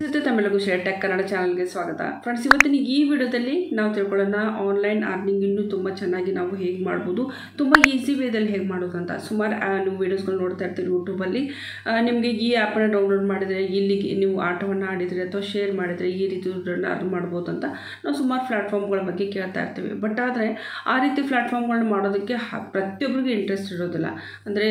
ತಮಿಳುಗು share tech Kannada ಚಾನಲ್ಗೆ ಸ್ವಾಗತ. Friends ಇವತ್ತಿನ ಈ ವಿಡಿಯೋದಲ್ಲಿ ನಾವು ತಿಳ್ಕೊಳ್ಳೋಣ ಆನ್ಲೈನ್ ಅರ್ನಿಂಗ್ ಇನ್ನೂ ತುಂಬ ಚೆನ್ನಾಗಿ ನಾವು ಹೇಗೆ ಮಾಡ್ಬೋದು, ತುಂಬ ಈಸಿ ವೇದಲ್ಲಿ ಹೇಗೆ ಮಾಡೋದು ಅಂತ ಸುಮಾರು ನೀವು ವೀಡಿಯೋಸ್ಗಳು ನೋಡ್ತಾ ಇರ್ತೀವಿ ಯೂಟ್ಯೂಬಲ್ಲಿ. ನಿಮಗೆ ಈ ಆ್ಯಪನ್ನು ಡೌನ್ಲೋಡ್ ಮಾಡಿದರೆ, ಇಲ್ಲಿಗೆ ನೀವು ಆಟವನ್ನು ಆಡಿದರೆ ಅಥವಾ ಶೇರ್ ಮಾಡಿದರೆ ಈ ರೀತಿ ದುಡ್ಡನ್ನು ಅರ್ನ್ ಮಾಡ್ಬೋದು ಅಂತ ನಾವು ಸುಮಾರು ಪ್ಲ್ಯಾಟ್ಫಾರ್ಮ್ಗಳ ಬಗ್ಗೆ ಕೇಳ್ತಾ ಇರ್ತೀವಿ. ಬಟ್ ಆದರೆ, ಆ ರೀತಿ ಪ್ಲ್ಯಾಟ್ಫಾರ್ಮ್ಗಳನ್ನ ಮಾಡೋದಕ್ಕೆ ಪ್ರತಿಯೊಬ್ಬರಿಗೂ ಇಂಟ್ರೆಸ್ಟ್ ಇರೋದಿಲ್ಲ. ಅಂದರೆ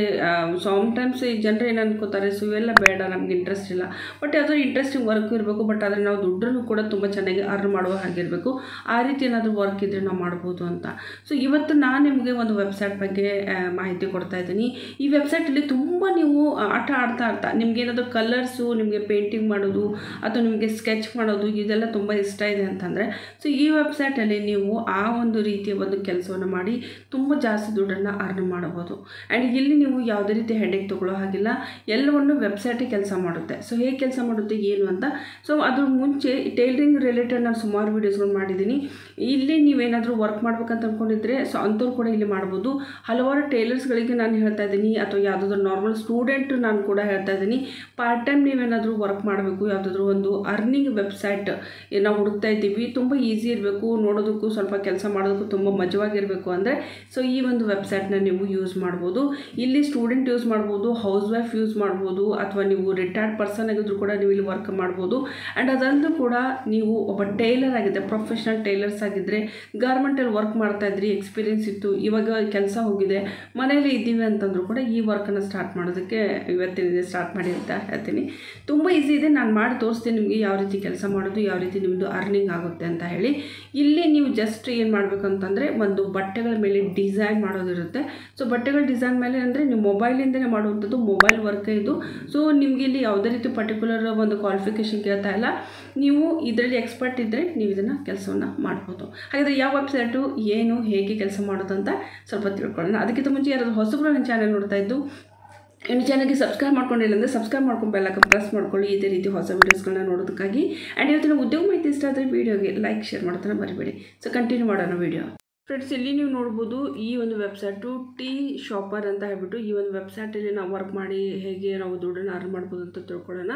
ಟೈಮ್ಸ್ ಈ ಜನರು ಏನು ಅನ್ಕೋತಾರೆ, ಸೊ, ಇವೆಲ್ಲ ಬೇಡ, ನಮ್ಗೆ ಇಂಟ್ರೆಸ್ಟ್ ಇಲ್ಲ. ಬಟ್ ಯಾವುದೋ ಇಂಟ್ರೆಸ್ಟಿಂಗ್ ವರ್ಕ್ ಇರಬೇಕು ಬಟ್ ಆದರೆ ನಾವು ದುಡ್ಡನ್ನು ಕೂಡ ತುಂಬ ಚೆನ್ನಾಗಿ ಅರ್ನ್ ಮಾಡುವ ಹಾಗಿರಬೇಕು ಆ ರೀತಿ ಏನಾದರೂ ವರ್ಕ್ ಇದ್ದರೆ ನಾವು ಮಾಡ್ಬೋದು ಅಂತ. ಸೊ ಇವತ್ತು ನಾನು ನಿಮಗೆ ಒಂದು ವೆಬ್ಸೈಟ್ ಬಗ್ಗೆ ಮಾಹಿತಿ ಕೊಡ್ತಾ ಇದ್ದೀನಿ. ಈ ವೆಬ್ಸೈಟಲ್ಲಿ ತುಂಬ ನೀವು ಆಟ ಆಡ್ತಾ ಆಡ್ತಾ ನಿಮ್ಗೆ ಏನಾದರೂ ಕಲರ್ಸು ನಿಮಗೆ ಪೇಂಟಿಂಗ್ ಮಾಡೋದು, ಅಥವಾ ನಿಮಗೆ ಸ್ಕೆಚ್ ಮಾಡೋದು, ಇದೆಲ್ಲ ತುಂಬ ಇಷ್ಟ ಇದೆ ಅಂತಂದರೆ ಸೊ ಈ ವೆಬ್ಸೈಟಲ್ಲಿ ನೀವು ಆ ಒಂದು ರೀತಿಯ ಒಂದು ಕೆಲಸವನ್ನು ಮಾಡಿ ತುಂಬ ಜಾಸ್ತಿ ದುಡ್ಡನ್ನು ಅರ್ನ್ ಮಾಡಬಹುದು. ಆ್ಯಂಡ್ ಇಲ್ಲಿ ನೀವು ಯಾವುದೇ ರೀತಿ ಹೆಡ್ಡೆಗೆ ತೊಗೊಳ್ಳೋ ಹಾಗಿಲ್ಲ. ಎಲ್ಲವನ್ನು ವೆಬ್ಸೈಟೇ ಕೆಲಸ ಮಾಡುತ್ತೆ. ಸೊ ಹೇಗೆ ಕೆಲಸ ಮಾಡುತ್ತೆ, ಏನು ಅಂತ ಸೊ ಅದ್ರ ಮುಂಚೆ ಟೈಲರಿಂಗ್ ರಿಲೇಟೆಡ್ ನಾನು ಸುಮಾರು ವೀಡಿಯೋಸ್ಗಳು ಮಾಡಿದ್ದೀನಿ ಇಲ್ಲಿ ನೀವೇನಾದರೂ ವರ್ಕ್ ಮಾಡ್ಬೇಕಂತ ಅಂದ್ಕೊಂಡಿದ್ರೆ ಸೊ ಅಂಥವ್ರು ಕೂಡ ಇಲ್ಲಿ ಮಾಡ್ಬೋದು. ಹಲವಾರು ಟೈಲರ್ಸ್ಗಳಿಗೆ ನಾನು ಹೇಳ್ತಾ ಇದ್ದೀನಿ, ಅಥವಾ ಯಾವುದಾದ್ರು ನಾರ್ಮಲ್ ಸ್ಟೂಡೆಂಟ್ ನಾನು ಕೂಡ ಹೇಳ್ತಾ ಇದ್ದೀನಿ ಪಾರ್ಟ್ ಟೈಮ್ ನೀವೇನಾದರೂ ವರ್ಕ್ ಮಾಡಬೇಕು, ಯಾವುದಾದ್ರೂ ಒಂದು ಅರ್ನಿಂಗ್ ವೆಬ್ಸೈಟ್ ನಾವು ಹುಡುಕ್ತಾ ಇದ್ದೀವಿ. ತುಂಬ ಈಸಿ ಇರಬೇಕು, ನೋಡೋದಕ್ಕೂ ಸ್ವಲ್ಪ ಕೆಲಸ ಮಾಡೋದಕ್ಕೂ ತುಂಬ ಮಜವಾಗಿರಬೇಕು ಅಂದರೆ ಸೊ ಈ ಒಂದು ವೆಬ್ಸೈಟ್ನ ನೀವು ಯೂಸ್ ಮಾಡ್ಬೋದು. ಇಲ್ಲಿ ಸ್ಟೂಡೆಂಟ್ ಯೂಸ್ ಮಾಡ್ಬೋದು ಹೌಸ್ ವೈಫ್ ಯೂಸ್ ಮಾಡ್ಬೋದು, ಅಥವಾ ನೀವು ರಿಟೈರ್ಡ್ ಪರ್ಸನ್ ಆಗಿದ್ರು ಕೂಡ ನೀವು ಇಲ್ಲಿ ವರ್ಕ್ ಮಾಡ್ಬೋದು. ಆ್ಯಂಡ್ ಅದಲ್ಲೂ ಕೂಡ ನೀವು ಒಬ್ಬ ಟೈಲರ್ ಆಗಿದೆ ಪ್ರೊಫೆಷ್ನಲ್ ಟೈಲರ್ಸ್ ಆಗಿದ್ದರೆ ಗಾರ್ಮೆಂಟಲ್ಲಿ ವರ್ಕ್ ಮಾಡ್ತಾ ಇದ್ರಿ ಎಕ್ಸ್ಪೀರಿಯನ್ಸ್ ಇತ್ತು, ಇವಾಗ ಕೆಲಸ ಹೋಗಿದೆ, ಮನೇಲಿ ಇದ್ದೀವಿ ಅಂತಂದ್ರೂ ಕೂಡ ಈ ವರ್ಕನ್ನು ಸ್ಟಾರ್ಟ್ ಮಾಡೋದಕ್ಕೆ ಇವತ್ತಿನ ಸ್ಟಾರ್ಟ್ ಮಾಡಿ ಅಂತ ಹೇಳ್ತೀನಿ. ತುಂಬ ಈಸಿ ಇದೆ, ನಾನು ಮಾಡಿ ತೋರಿಸ್ತೀನಿ ನಿಮಗೆ ಯಾವ ರೀತಿ ಕೆಲಸ ಮಾಡೋದು, ಯಾವ ರೀತಿ ನಿಮ್ಮದು ಅರ್ನಿಂಗ್ ಆಗುತ್ತೆ ಅಂತ ಹೇಳಿ. ಇಲ್ಲಿ ನೀವು ಜಸ್ಟ್ ಏನು ಮಾಡಬೇಕಂತಂದರೆ, ಒಂದು ಬಟ್ಟೆಗಳ ಮೇಲೆ ಡಿಸೈನ್ ಮಾಡೋದಿರುತ್ತೆ. ಸೊ ಬಟ್ಟೆಗಳ ಡಿಸೈನ್ ಮೇಲೆ ಅಂದರೆ ನೀವು ಮೊಬೈಲಿಂದಲೇ ಮಾಡುವಂಥದ್ದು ಮೊಬೈಲ್ ವರ್ಕೇ ಇದು. ಸೊ ನಿಮಗೆ ಇಲ್ಲಿ ಯಾವುದೇ ರೀತಿ ಪರ್ಟಿಕ್ಯುಲರ್ ಒಂದು ಕ್ವಾಲಿಫಿಕೇಷನ್ ಕೇಳ್ತಾ ಇಲ್ಲ. ನೀವು ಇದರಲ್ಲಿ ಎಕ್ಸ್ಪರ್ಟ್ ಇದ್ದರೆ ನೀವು ಇದನ್ನು ಕೆಲಸವನ್ನು ಮಾಡ್ಬೋದು. ಹಾಗಾದರೆ ಯಾವ ವೆಬ್ಸೈಟು ಏನು, ಹೇಗೆ ಕೆಲಸ ಮಾಡೋದು ಅಂತ ಸ್ವಲ್ಪ ತಿಳ್ಕೊಳ್ಳೋಣ. ಅದಕ್ಕಿಂತ ಮುಂಚೆ ಯಾರಾದರೂ ಹೊಸಬ್ರು ನನ್ನ ಚಾನಲ್ ನೋಡ್ತಾ ಇದ್ದು, ಇನ್ನು ಚಾನಲ್ಗೆ ಸಬ್ಸ್ಕ್ರೈಬ್ ಮಾಡ್ಕೊಂಡಿಲ್ಲ ಅಂದರೆ ಸಬ್ಸ್ಕ್ರೈಬ್ ಮಾಡ್ಕೊಂಡು ಬೆಲ್ಲಕ್ಕೆ ಪ್ರೆಸ್ ಮಾಡ್ಕೊಳ್ಳಿ. ಇದೇ ರೀತಿ ಹೊಸ ವೀಡಿಯೋಸ್ಗಳನ್ನ ನೋಡೋದಕ್ಕಾಗಿ. ಆ್ಯಂಡ್ ಇವತ್ತಿನ ಉದ್ಯೋಗ ಮಾಹಿತಿ ಇಷ್ಟ ಆದರೆ ವೀಡಿಯೋಗೆ ಲೈಕ್ ಶೇರ್ ಮಾಡ್ತಾನೆ ಮರಿಬೇಡಿ. ಸೊ ಕಂಟಿನ್ಯೂ ಮಾಡೋಣ ವೀಡಿಯೋ ಫ್ರೆಂಡ್ಸ್ ಇಲ್ಲಿ ನೀವು ನೋಡ್ಬೋದು ಈ ಒಂದು ವೆಬ್ಸೈಟು ಟೀ ಶಾಪರ್ ಅಂತ ಹೇಳ್ಬಿಟ್ಟು ಈ ಒಂದು ವೆಬ್ಸೈಟಲ್ಲಿ ನಾವು ವರ್ಕ್ ಮಾಡಿ ಹೇಗೆ ನಾವು ದುಡ್ಡನ್ನು ಅರ್ನ್ ಮಾಡ್ಬೋದು ಅಂತ ತಿಳ್ಕೊಳ್ಳೋಣ.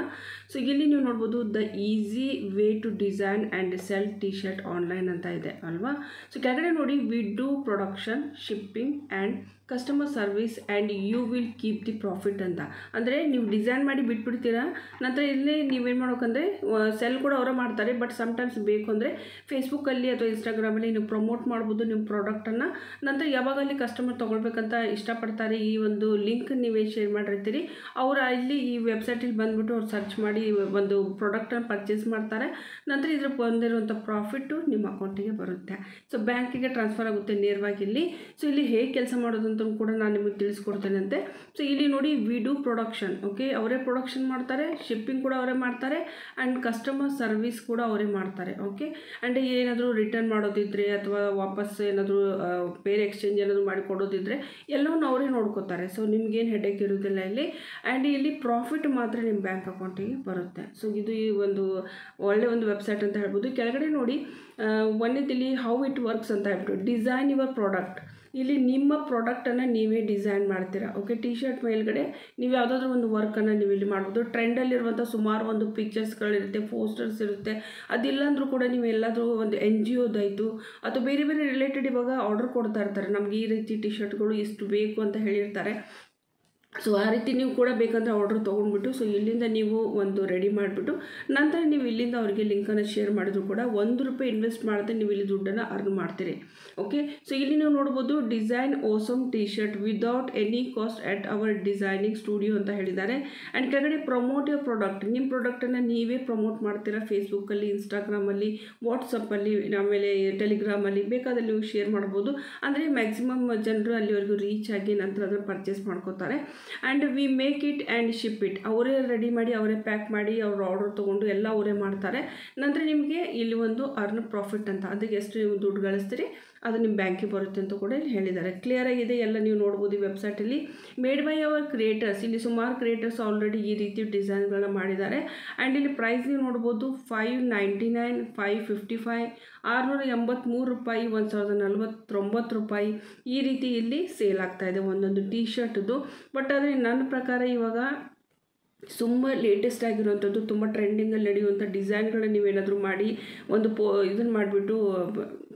ಸೊ ಇಲ್ಲಿ ನೀವು ನೋಡ್ಬೋದು the easy way to design and sell T shirt online ಅಂತ ಇದೆ, ಅಲ್ವಾ? ಸೊ ಕೆಳಗಡೆ ನೋಡಿ we do production shipping and customer service and you will keep the profit ಅಂತ. ಅಂದರೆ ನೀವು ಡಿಸೈನ್ ಮಾಡಿ ಬಿಟ್ಬಿಡ್ತೀರಾ? ನಂತರ ಇಲ್ಲೇ ನೀವೇನು ಮಾಡ್ಬೇಕಂದ್ರೆ ಸೆಲ್ ಕೂಡ ಅವರೇ ಮಾಡ್ತಾರೆ ಬಟ್ ಸಮ್ಟೈಮ್ಸ್ ಬೇಕು ಅಂದರೆ ಫೇಸ್ಬುಕ್ಕಲ್ಲಿ ಅಥವಾ ಇನ್ಸ್ಟಾಗ್ರಾಮಲ್ಲಿ ನೀವು ಪ್ರಮೋಟ್ ಮಾಡ್ಬೋದು ನಿಮ್ಮ ಪ್ರಾಡಕ್ಟನ್ನು ನಂತರ ಯಾವಾಗ ಅಲ್ಲಿ ಕಸ್ಟಮರ್ ತೊಗೊಳ್ಬೇಕಂತ ಇಷ್ಟಪಡ್ತಾರೆ ಈ ಒಂದು ಲಿಂಕ್ ನೀವೇ ಶೇರ್ ಮಾಡಿರ್ತೀರಿ. ಅವರು ಇಲ್ಲಿ ಈ ವೆಬ್ಸೈಟಲ್ಲಿ ಬಂದುಬಿಟ್ಟು ಅವ್ರು ಸರ್ಚ್ ಮಾಡಿ ಒಂದು ಪ್ರಾಡಕ್ಟನ್ನು ಪರ್ಚೇಸ್ ಮಾಡ್ತಾರೆ. ನಂತರ ಇದ್ರ ಬಂದಿರುವಂಥ ಪ್ರಾಫಿಟ್ಟು ನಿಮ್ಮ ಅಕೌಂಟಿಗೆ ಬರುತ್ತೆ. ಸೊ ಬ್ಯಾಂಕಿಗೆ ಟ್ರಾನ್ಸ್ಫರ್ ಆಗುತ್ತೆ ನೇರವಾಗಿ ಇಲ್ಲಿ. ಸೊ ಇಲ್ಲಿ ಹೇಗೆ ಕೆಲಸ ಮಾಡೋದು ಅಂತ ಕೂಡ ನಾನು ನಿಮಗೆ ತಿಳಿಸ್ಕೊಡ್ತೇನೆಂತೆ. ಸೊ ಇಲ್ಲಿ ನೋಡಿ ವಿ ಡೂ ಪ್ರೊಡಕ್ಷನ್ ಓಕೆ ಅವರೇ ಪ್ರೊಡಕ್ಷನ್ ಮಾಡ್ತಾರೆ ಶಿಪ್ಪಿಂಗ್ ಕೂಡ ಅವರೇ ಮಾಡ್ತಾರೆ ಆ್ಯಂಡ್ ಕಸ್ಟಮರ್ ಸರ್ವಿಸ್ ಕೂಡ ಅವರೇ ಮಾಡ್ತಾರೆ ಓಕೆ ಆ್ಯಂಡ್ ಏನಾದರೂ ರಿಟರ್ನ್ ಮಾಡೋದಿದ್ರೆ, ಅಥವಾ ವಾಪಸ್ ಏನಾದರೂ ಬೇರೆ ಎಕ್ಸ್ಚೇಂಜ್ ಏನಾದರೂ ಮಾಡಿಕೊಡೋದಿದ್ರೆ ಎಲ್ಲವನ್ನು ಅವರೇ ನೋಡ್ಕೋತಾರೆ. ಸೊ ನಿಮ್ಗೇನು ಹೆಡೇಕ್ ಇರೋದಿಲ್ಲ ಇಲ್ಲಿ. ಆ್ಯಂಡ್ ಇಲ್ಲಿ ಪ್ರಾಫಿಟ್ ಮಾತ್ರ ನಿಮ್ಮ ಬ್ಯಾಂಕ್ ಅಕೌಂಟಿಗೆ ಬರುತ್ತೆ. ಸೊ ಇದು ಈ ಒಂದು ಒಳ್ಳೆ ಒಂದು ವೆಬ್ಸೈಟ್ ಅಂತ ಹೇಳ್ಬೋದು. ಕೆಳಗಡೆ ನೋಡಿ ಒಂದೇದಿಲ್ಲಿ ಹೌ ಇಟ್ ವರ್ಕ್ಸ್ ಅಂತ ಹೇಳ್ಬಿಟ್ಟು ಡಿಸೈನ್ ಯುವರ್ ಪ್ರಾಡಕ್ಟ್ ಇಲ್ಲಿ ನಿಮ್ಮ ಪ್ರಾಡಕ್ಟನ್ನು ನೀವೇ ಡಿಸೈನ್ ಮಾಡ್ತೀರಾ? ಓಕೆ ಟಿ ಶರ್ಟ್ ಮೇಲ್ಗಡೆ ನೀವು ಯಾವುದಾದ್ರೂ ಒಂದು ವರ್ಕನ್ನು ನೀವು ಇಲ್ಲಿ ಮಾಡ್ಬೋದು. ಟ್ರೆಂಡಲ್ಲಿರುವಂಥ ಸುಮಾರು ಒಂದು ಪಿಕ್ಚರ್ಸ್ಗಳಿರುತ್ತೆ ಪೋಸ್ಟರ್ಸ್ ಇರುತ್ತೆ. ಅದಿಲ್ಲಾಂದರೂ ಕೂಡ ನೀವು ಎಲ್ಲಾದರೂ ಒಂದು ಎನ್ ಜಿ ಒದಾಯಿತು ಅಥವಾ ಬೇರೆ ಬೇರೆ ರಿಲೇಟೆಡ್ ಇವಾಗ ಆರ್ಡರ್ ಕೊಡ್ತಾ ಇರ್ತಾರೆ. ನಮ್ಗೆ ಈ ರೀತಿ ಟಿ ಶರ್ಟ್ಗಳು ಇಷ್ಟು ಬೇಕು ಅಂತ ಹೇಳಿರ್ತಾರೆ. ಸೊ ಆ ರೀತಿ ನೀವು ಕೂಡ ಬೇಕಂದರೆ ಆರ್ಡ್ರ್ ತೊಗೊಂಡ್ಬಿಟ್ಟು ಸೊ ಇಲ್ಲಿಂದ ನೀವು ಒಂದು ರೆಡಿ ಮಾಡಿಬಿಟ್ಟು, ನಂತರ ನೀವು ಇಲ್ಲಿಂದ ಅವರಿಗೆ ಲಿಂಕನ್ನು ಶೇರ್ ಮಾಡಿದ್ರು ಕೂಡ ಒಂದು ರೂಪಾಯಿ ಇನ್ವೆಸ್ಟ್ ಮಾಡಿದ್ರೆ ನೀವು ಇಲ್ಲಿ ದುಡ್ಡನ್ನು ಅರ್ನ್ ಮಾಡ್ತೀರಿ. ಓಕೆ ಸೊ ಇಲ್ಲಿ ನೀವು ನೋಡ್ಬೋದು design awesome T shirt without any cost at our designing studio ಅಂತ ಹೇಳಿದ್ದಾರೆ. ಆ್ಯಂಡ್ ಕೆಳಗಡೆ ಪ್ರಮೋಟ್ ಯುವರ್ ಪ್ರಾಡಕ್ಟ್ ನಿಮ್ಮ ಪ್ರಾಡಕ್ಟನ್ನು ನೀವೇ ಪ್ರಮೋಟ್ ಮಾಡ್ತೀರಾ? ಫೇಸ್ಬುಕ್ಕಲ್ಲಿ ಇನ್ಸ್ಟಾಗ್ರಾಮಲ್ಲಿ ವಾಟ್ಸಪ್ಪಲ್ಲಿ ಆಮೇಲೆ ಟೆಲಿಗ್ರಾಮಲ್ಲಿ ಬೇಕಾದಲ್ಲಿ ನೀವು ಶೇರ್ ಮಾಡ್ಬೋದು. ಅಂದರೆ ಮ್ಯಾಕ್ಸಿಮಮ್ ಜನರು ಅಲ್ಲಿವರೆಗೂ ರೀಚ್ ಆಗಿ ನಂತರ ಅದನ್ನು ಪರ್ಚೇಸ್ ಮಾಡ್ಕೋತಾರೆ. And we make it and ship it ಅವರೇ ರೆಡಿ ಮಾಡಿ, ಅವರೇ ಪ್ಯಾಕ್ ಮಾಡಿ, ಅವ್ರ ಆರ್ಡರ್ ತೊಗೊಂಡು ಎಲ್ಲ ಅವರೇ ಮಾಡ್ತಾರೆ. ನಂತರ ನಿಮಗೆ ಇಲ್ಲಿ ಒಂದು ಅರ್ನ್ ಪ್ರಾಫಿಟ್ ಅಂತ, ಅದಕ್ಕೆ ಎಷ್ಟು ನೀವು ದುಡ್ಡು ಗಳಿಸ್ತೀರಿ? ಅದು ನಿಮ್ಮ ಬ್ಯಾಂಕಿಗೆ ಬರುತ್ತೆ ಅಂತ ಕೂಡ ಇಲ್ಲಿ ಹೇಳಿದ್ದಾರೆ. ಕ್ಲಿಯರ್ ಆಗಿದೆ, ಎಲ್ಲ ನೀವು ನೋಡ್ಬೋದು ಈ ವೆಬ್ಸೈಟಲ್ಲಿ ಮೇಡ್ ಬೈ ಅವರ್ ಕ್ರಿಯೇಟರ್ಸ್ ಇಲ್ಲಿ ಸುಮಾರು ಕ್ರಿಯೇಟರ್ಸ್ ಆಲ್ರೆಡಿ ಈ ರೀತಿ ಡಿಸೈನ್ಗಳನ್ನ ಮಾಡಿದ್ದಾರೆ. ಆ್ಯಂಡ್ ಇಲ್ಲಿ ಪ್ರೈಸ್ ನೀವು ನೋಡ್ಬೋದು five ninety nine five fifty five ಆರುನೂರ ಎಂಬತ್ತ್ಮೂರು ರೂಪಾಯಿ, ಒಂದು ಸಾವಿರದ ನಲ್ವತ್ತೊಂಬತ್ತು ರೂಪಾಯಿ ಈ ರೀತಿ ಇಲ್ಲಿ ಸೇಲ್ ಆಗ್ತಾ ಇದೆ ಒಂದೊಂದು ಟೀ ಶರ್ಟ್ದು ಬಟ್ ಆದರೆ ನನ್ನ ಪ್ರಕಾರ ಇವಾಗ ತುಂಬ ಲೇಟೆಸ್ಟ್ ಆಗಿರುವಂಥದ್ದು, ತುಂಬ ಟ್ರೆಂಡಿಂಗಲ್ಲಿ ನಡೆಯುವಂಥ ಡಿಸೈನ್ಗಳನ್ನ ನೀವೇನಾದರೂ ಮಾಡಿ, ಒಂದು ಪೋ ಇದನ್ನು ಮಾಡಿಬಿಟ್ಟು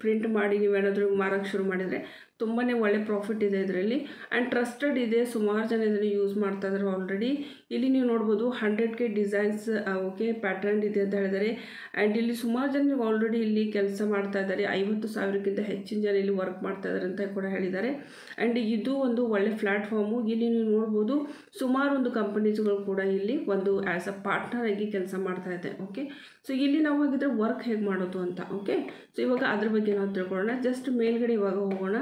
ಪ್ರಿಂಟ್ ಮಾಡಿ ನೀವೇನಾದರೂ ಮಾರೋಕ್ಕೆ ಶುರು ಮಾಡಿದರೆ ತುಂಬಾ ಒಳ್ಳೆ ಪ್ರಾಫಿಟ್ ಇದೆ ಇದರಲ್ಲಿ. ಆ್ಯಂಡ್ ಟ್ರಸ್ಟೆಡ್ ಇದೆ, ಸುಮಾರು ಜನ ಇದನ್ನು ಯೂಸ್ ಮಾಡ್ತಾ ಇದ್ದಾರೆ ಆಲ್ರೆಡಿ ಇಲ್ಲಿ ನೀವು ನೋಡ್ಬೋದು hundred K designs okay pattern ಇದೆ ಅಂತ ಹೇಳಿದ್ದಾರೆ ಆ್ಯಂಡ್ ಇಲ್ಲಿ ಸುಮಾರು ಜನ ಆಲ್ರೆಡಿ ಇಲ್ಲಿ ಕೆಲಸ ಮಾಡ್ತಾ ಇದ್ದಾರೆ ಐವತ್ತು ಸಾವಿರಕ್ಕಿಂತ ಹೆಚ್ಚಿನ ಜನ ಇಲ್ಲಿ ವರ್ಕ್ ಮಾಡ್ತಾ ಇದ್ದಾರೆ ಅಂತ ಕೂಡ ಹೇಳಿದ್ದಾರೆ ಆ್ಯಂಡ್ ಇದು ಒಂದು ಒಳ್ಳೆ ಪ್ಲ್ಯಾಟ್ಫಾರ್ಮು ಇಲ್ಲಿ ನೀವು ನೋಡ್ಬೋದು ಸುಮಾರು ಒಂದು ಕಂಪನೀಸ್ಗಳು ಕೂಡ ಇಲ್ಲಿ ಒಂದು ಆ್ಯಸ್ ಅ ಪಾರ್ಟ್ನರ್ ಆಗಿ ಕೆಲಸ ಮಾಡ್ತಾ ಇದೆ ಓಕೆ ಸೊ ಇಲ್ಲಿ ನಾವು ಹಾಗಿದ್ರೆ ವರ್ಕ್ ಹೇಗೆ ಮಾಡೋದು ಅಂತ ಓಕೆ ಸೊ ಇವಾಗ ಅದ್ರ ಬಗ್ಗೆ ನಾವು ತಿಳ್ಕೊಳ್ಳೋಣ. ಜಸ್ಟ್ ಮೇಲ್ಗಡೆ ಇವಾಗ ಹೋಗೋಣ.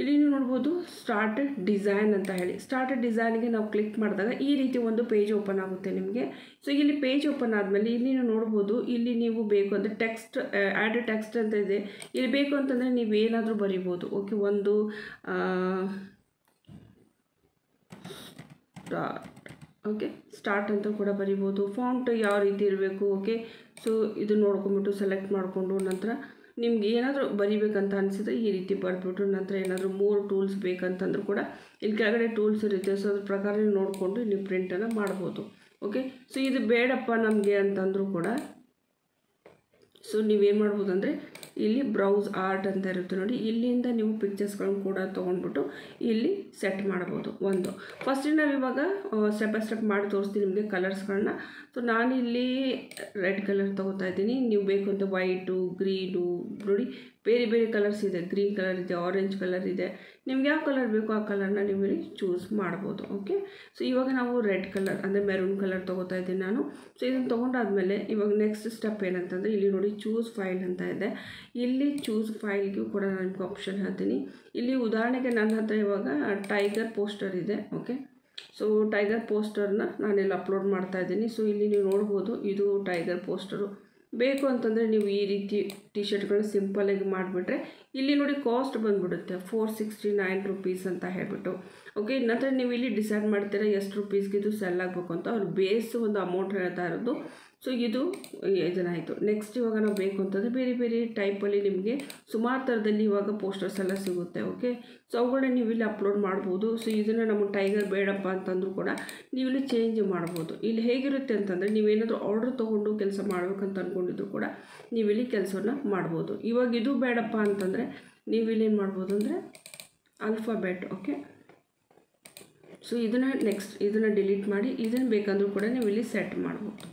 ಇಲ್ಲಿ ನೀವು ನೋಡ್ಬೋದು ಸ್ಟಾರ್ಟೆಡ್ ಡಿಸೈನ್ ಅಂತ ಹೇಳಿ. ಸ್ಟಾರ್ಟೆಡ್ ಡಿಸೈನ್ಗೆ ನಾವು ಕ್ಲಿಕ್ ಮಾಡಿದಾಗ ಈ ರೀತಿ ಒಂದು ಪೇಜ್ ಓಪನ್ ಆಗುತ್ತೆ ನಿಮಗೆ. ಸೊ ಇಲ್ಲಿ ಪೇಜ್ ಓಪನ್ ಆದಮೇಲೆ ಇಲ್ಲಿ ನೀವು ನೋಡ್ಬೋದು, ಇಲ್ಲಿ ನೀವು ಬೇಕು ಅಂದರೆ ಟೆಕ್ಸ್ಟ್ ಆ್ಯಡ್ ಟೆಕ್ಸ್ಟ್ ಅಂತ ಇದೆ. ಇಲ್ಲಿ ಬೇಕು ಅಂತಂದರೆ ನೀವು ಏನಾದರೂ ಬರಿಬೋದು. ಓಕೆ ಒಂದು ಓಕೆ ಸ್ಟಾರ್ಟ್ ಅಂತ ಕೂಡ ಬರಿಬೋದು. ಫಾಂಟ್ ಯಾವ ರೀತಿ ಇರಬೇಕು ಓಕೆ ಸೊ ಇದು ನೋಡ್ಕೊಂಬಿಟ್ಟು ಸೆಲೆಕ್ಟ್ ಮಾಡಿಕೊಂಡು ನಂತರ ನಿಮ್ಗೆ ಏನಾದರೂ ಬರಿಬೇಕಂತ ಅನಿಸಿದ್ರೆ ಈ ರೀತಿ ಬರೆದ್ಬಿಟ್ಟು ನಂತರ ಏನಾದರೂ ಮೂರು ಟೂಲ್ಸ್ ಬೇಕಂತಂದ್ರೂ ಕೂಡ ಇಲ್ಲಿ ಕೆಳಗಡೆ ಟೂಲ್ಸ್ ಇರುತ್ತೆ. ಸೊ ಅದ್ರ ಪ್ರಕಾರ ನೋಡಿಕೊಂಡು ನೀವು ಪ್ರಿಂಟನ್ನು ಮಾಡ್ಬೋದು. ಓಕೆ ಸೊ ಇದು ಬೇಡಪ್ಪ ನಮಗೆ ಅಂತಂದರೂ ಕೂಡ ಸೊ ನೀವೇನು ಮಾಡ್ಬೋದು ಅಂದರೆ ಇಲ್ಲಿ ಬ್ರೌಸ್ ಆರ್ಟ್ ಅಂತ ಇರುತ್ತೆ ನೋಡಿ, ಇಲ್ಲಿಂದ ನೀವು ಪಿಕ್ಚರ್ಸ್ಗಳನ್ನ ಕೂಡ ತೊಗೊಂಡ್ಬಿಟ್ಟು ಇಲ್ಲಿ ಸೆಟ್ ಮಾಡ್ಬೋದು ಒಂದು. ಫಸ್ಟ್ ನಾವು ಇವಾಗ ಸ್ಟೆಪ್ ಬೈ ಸ್ಟೆಪ್ ಮಾಡಿ ತೋರಿಸ್ತೀನಿ ನಿಮಗೆ ಕಲರ್ಸ್ಗಳನ್ನ ಸೊ ಇಲ್ಲಿ ರೆಡ್ ಕಲರ್ ತೊಗೋತಾ ಇದ್ದೀನಿ. ನೀವು ಬೇಕು ಅಂತ ವೈಟು ಗ್ರೀನು ನೋಡಿ, ಬೇರೆ ಬೇರೆ ಕಲರ್ಸ್ ಇದೆ. ಗ್ರೀನ್ ಕಲರ್ ಇದೆ ಆರೆಂಜ್ ಕಲರ್ ಇದೆ. ನಿಮ್ಗೆ ಯಾವ ಕಲರ್ ಬೇಕೋ ಆ ಕಲರ್ನ ನೀವು ಚೂಸ್ ಮಾಡ್ಬೋದು ಓಕೆ ಸೊ ಇವಾಗ ನಾವು ರೆಡ್ ಕಲರ್ ಅಂದರೆ ಮೆರೂನ್ ಕಲರ್ ತೊಗೋತಾ ಇದ್ದೀನಿ ನಾನು. ಸೊ ಇದನ್ನು ತೊಗೊಂಡಾದ್ಮೇಲೆ ಇವಾಗ ನೆಕ್ಸ್ಟ್ ಸ್ಟೆಪ್ ಏನಂತಂದರೆ ಇಲ್ಲಿ ನೋಡಿ ಚೂಸ್ ಫೈಲ್ ಅಂತ ಇದೆ. ಇಲ್ಲಿ ಚೂಸ್ ಫೈಲ್ಗೂ ಕೂಡ ನಾನು ನಿಮ್ಗೆ ಆಪ್ಷನ್ ಹೇಳ್ತೀನಿ. ಇಲ್ಲಿ ಉದಾಹರಣೆಗೆ ನನ್ನ ಹತ್ರ ಇವಾಗ ಟೈಗರ್ ಪೋಸ್ಟರ್ ಇದೆ ಓಕೆ ಸೊ ಟೈಗರ್ ಪೋಸ್ಟರ್ನ ನಾನಿಲ್ಲಿ ಅಪ್ಲೋಡ್ ಮಾಡ್ತಾ ಇದ್ದೀನಿ. ಸೊ ಇಲ್ಲಿ ನೀವು ನೋಡ್ಬೋದು, ಇದು ಟೈಗರ್ ಪೋಸ್ಟರು ಬೇಕು ಅಂತಂದರೆ ನೀವು ಈ ರೀತಿ ಟಿ ಶರ್ಟ್ಗಳನ್ನ ಸಿಂಪಲಾಗಿ ಮಾಡಿಬಿಟ್ರೆ ಇಲ್ಲಿ ನೋಡಿ ಕಾಸ್ಟ್ ಬಂದುಬಿಡುತ್ತೆ ಫೋರ್ ಸಿಕ್ಸ್ಟಿ ನೈನ್ ರುಪೀಸ್ ಅಂತ ಹೇಳ್ಬಿಟ್ಟು. ಓಕೆ ನಂತರ ನೀವು ಇಲ್ಲಿ ಡಿಸೈಡ್ ಮಾಡ್ತೀರಾ ಎಷ್ಟು ರುಪೀಸ್ಗೆ ಇದು ಸೆಲ್ ಆಗಬೇಕು ಅಂತ. ಅವ್ರು ಬೇಸ್ ಒಂದು ಅಮೌಂಟ್ ಹೇಳ್ತಾ ಇರೋದು. ಸೊ ಇದು ಇದನ್ನಾಯಿತು. ನೆಕ್ಸ್ಟ್ ಇವಾಗ ನಾವು ಬೇಕು ಅಂತಂದರೆ ಬೇರೆ ಬೇರೆ ಟೈಪಲ್ಲಿ ನಿಮಗೆ ಸುಮಾರು ಥರದಲ್ಲಿ ಇವಾಗ ಪೋಸ್ಟರ್ಸ್ ಎಲ್ಲ ಸಿಗುತ್ತೆ ಓಕೆ ಸೊ ಅವುಗಳನ್ನ ನೀವು ಇಲ್ಲಿ ಅಪ್ಲೋಡ್ ಮಾಡ್ಬೋದು. ಸೊ ಇದನ್ನು ನಮಗೆ ಟೈಗರ್ ಬೇಡಪ್ಪ ಅಂತಂದರೂ ಕೂಡ ನೀವು ಇಲ್ಲಿ ಚೇಂಜ್ ಮಾಡ್ಬೋದು. ಇಲ್ಲಿ ಹೇಗಿರುತ್ತೆ ಅಂತಂದರೆ ನೀವೇನಾದರೂ ಆರ್ಡ್ರ್ ತೊಗೊಂಡು ಕೆಲಸ ಮಾಡಬೇಕಂತ ಅಂದ್ಕೊಂಡಿದ್ರು ಕೂಡ ನೀವು ಇಲ್ಲಿ ಕೆಲಸವನ್ನು ಮಾಡ್ಬೋದು. ಇವಾಗ ಇದು ಬೇಡಪ್ಪ ಅಂತಂದರೆ ನೀವು ಇಲ್ಲಿ ಏನು ಮಾಡ್ಬೋದು ಅಂದರೆ ಅಲ್ಫಾಬೆಟ್ ಓಕೆ ಸೊ ಇದನ್ನು ನೆಕ್ಸ್ಟ್ ಇದನ್ನು ಡಿಲೀಟ್ ಮಾಡಿ, ಇದನ್ನು ಬೇಕಂದ್ರೂ ಕೂಡ ನೀವು ಇಲ್ಲಿ ಸೆಟ್ ಮಾಡ್ಬೋದು.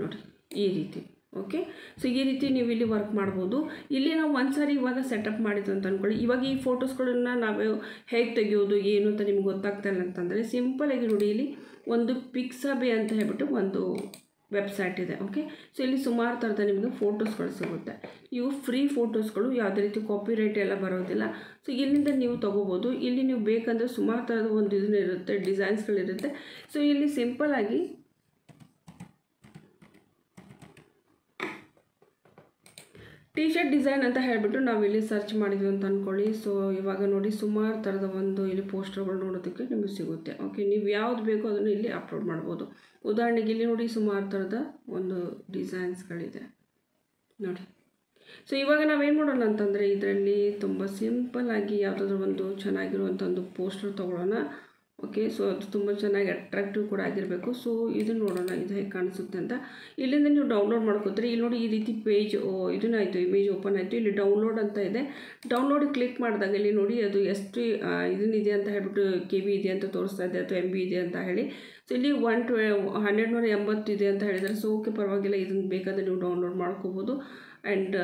ನೋಡಿ ಈ ರೀತಿ ಓಕೆ ಸೊ ಈ ರೀತಿ ನೀವು ಇಲ್ಲಿ ವರ್ಕ್ ಮಾಡ್ಬೋದು. ಇಲ್ಲಿ ನಾವು ಒಂದು ಸಾರಿ ಇವಾಗ ಸೆಟಪ್ ಮಾಡಿದ್ದು ಅಂತ ಅಂದ್ಕೊಳ್ಳಿ ಇವಾಗ ಈ ಫೋಟೋಸ್ಗಳನ್ನು ನಾವು ಹೇಗೆ ತೆಗೆಯೋದು, ಏನು ಅಂತ ನಿಮ್ಗೆ ಗೊತ್ತಾಗ್ತಾ ಇಲ್ಲ ಅಂತಂದರೆ ಸಿಂಪಲಾಗಿ ನೋಡಿ, ಇಲ್ಲಿ ಒಂದು ಪಿಕ್ಸಬೆ ಅಂತ ಹೇಳ್ಬಿಟ್ಟು ಒಂದು ವೆಬ್ಸೈಟ್ ಇದೆ ಓಕೆ ಸೊ ಇಲ್ಲಿ ಸುಮಾರು ಥರದ ನಿಮಗೆ ಫೋಟೋಸ್ಗಳು ಸಿಗುತ್ತೆ. ಇವು ಫ್ರೀ ಫೋಟೋಸ್ಗಳು ಯಾವುದೇ ರೀತಿ ಕಾಪಿ ರೈಟ್ ಎಲ್ಲ ಬರೋದಿಲ್ಲ. ಸೊ ಇಲ್ಲಿಂದ ನೀವು ತೊಗೋಬೋದು. ಇಲ್ಲಿ ನೀವು ಬೇಕಂದರೆ ಸುಮಾರು ಥರದ ಒಂದು ಇದನ್ನ ಇರುತ್ತೆ ಡಿಸೈನ್ಸ್ಗಳಿರುತ್ತೆ ಸೊ ಇಲ್ಲಿ ಸಿಂಪಲಾಗಿ ಟಿ ಶರ್ಟ್ ಡಿಸೈನ್ ಅಂತ ಹೇಳಿಬಿಟ್ಟು ನಾವು ಇಲ್ಲಿ ಸರ್ಚ್ ಮಾಡಿದ್ವಿ ಅಂತ ಅಂದ್ಕೊಳ್ಳಿ ಸೊ ಇವಾಗ ನೋಡಿ ಸುಮಾರು ಥರದ ಒಂದು ಇಲ್ಲಿ ಪೋಸ್ಟರ್ಗಳು ನೋಡೋದಕ್ಕೆ ನಿಮಗೆ ಸಿಗುತ್ತೆ. ಓಕೆ ನೀವು ಯಾವ್ದು ಬೇಕೋ ಅದನ್ನು ಇಲ್ಲಿ ಅಪ್ಲೋಡ್ ಮಾಡ್ಬೋದು. ಉದಾಹರಣೆಗೆ ಇಲ್ಲಿ ನೋಡಿ ಸುಮಾರು ಥರದ ಒಂದು ಡಿಸೈನ್ಸ್ಗಳಿದೆ ನೋಡಿ. ಸೊ ಇವಾಗ ನಾವೇನು ಮಾಡೋಣ ಅಂತಂದರೆ ಇದರಲ್ಲಿ ತುಂಬ ಸಿಂಪಲ್ಲಾಗಿ ಯಾವುದಾದ್ರೂ ಒಂದು ಚೆನ್ನಾಗಿರುವಂಥ ಒಂದು ಪೋಸ್ಟರ್ ತೊಗೊಳ್ಳೋಣ. ಓಕೆ ಸೊ ಅದು ತುಂಬ ಚೆನ್ನಾಗಿ ಅಟ್ರಾಕ್ಟಿವ್ ಕೂಡ ಆಗಿರಬೇಕು. ಸೊ ಇದು ನೋಡೋಣ, ಇದು ಹೇಗೆ ಕಾಣಿಸುತ್ತೆ ಅಂತ. ಇಲ್ಲಿಂದ ನೀವು ಡೌನ್ಲೋಡ್ ಮಾಡ್ಕೋತೀರಿ. ಇಲ್ಲಿ ನೋಡಿ ಈ ರೀತಿ ಪೇಜ್ ಇದನ್ನಾಯಿತು ಇಮೇಜ್ ಓಪನ್ ಆಯಿತು. ಇಲ್ಲಿ ಡೌನ್ಲೋಡ್ ಅಂತ ಇದೆ. ಡೌನ್ಲೋಡ್ ಕ್ಲಿಕ್ ಮಾಡಿದಾಗ ಇಲ್ಲಿ ನೋಡಿ ಅದು ಎಷ್ಟು ಇದನ್ನಿದೆ ಅಂತ ಹೇಳ್ಬಿಟ್ಟು ಕೆ ಬಿ ಇದೆ ಅಂತ ತೋರಿಸ್ತಾ ಇದೆ, ಅಥವಾ ಎಂ ಬಿ ಇದೆ ಅಂತ ಹೇಳಿ. ಸೊ ಇಲ್ಲಿ ಒನ್ ಟ್ವೆ ಹನ್ನೆರಡು ನೂರ ಎಂಬತ್ತು ಇದೆ ಅಂತ ಹೇಳಿದರೆ ಸೊ ಓಕೆ ಪರವಾಗಿಲ್ಲ, ಇದನ್ನು ಬೇಕಾದರೆ ನೀವು ಡೌನ್ಲೋಡ್ ಮಾಡ್ಕೋಬೋದು. ಆ್ಯಂಡ್